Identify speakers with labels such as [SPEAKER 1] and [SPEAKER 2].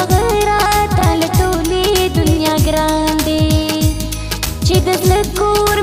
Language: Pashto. [SPEAKER 1] غرا تل ټولې دنیا ګران دي چې د لکور